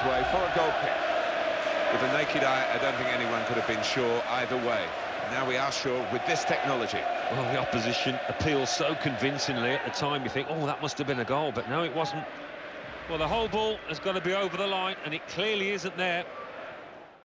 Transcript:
his way for a goal kick. With the naked eye, I don't think anyone could have been sure either way. Now we are sure with this technology. Well, the opposition appeals so convincingly at the time, you think, oh, that must have been a goal, but no, it wasn't. Well, the whole ball has got to be over the line, and it clearly isn't there.